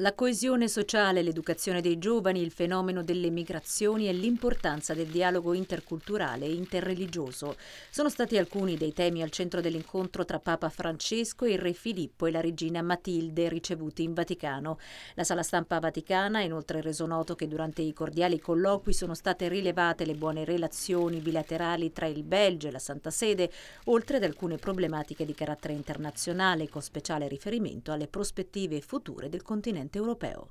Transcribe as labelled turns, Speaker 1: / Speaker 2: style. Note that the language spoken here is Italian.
Speaker 1: La coesione sociale, l'educazione dei giovani, il fenomeno delle migrazioni e l'importanza del dialogo interculturale e interreligioso sono stati alcuni dei temi al centro dell'incontro tra Papa Francesco, il re Filippo e la regina Matilde ricevuti in Vaticano. La sala stampa vaticana ha inoltre reso noto che durante i cordiali colloqui sono state rilevate le buone relazioni bilaterali tra il Belgio e la Santa Sede, oltre ad alcune problematiche di carattere internazionale con speciale riferimento alle prospettive future del continente europeo.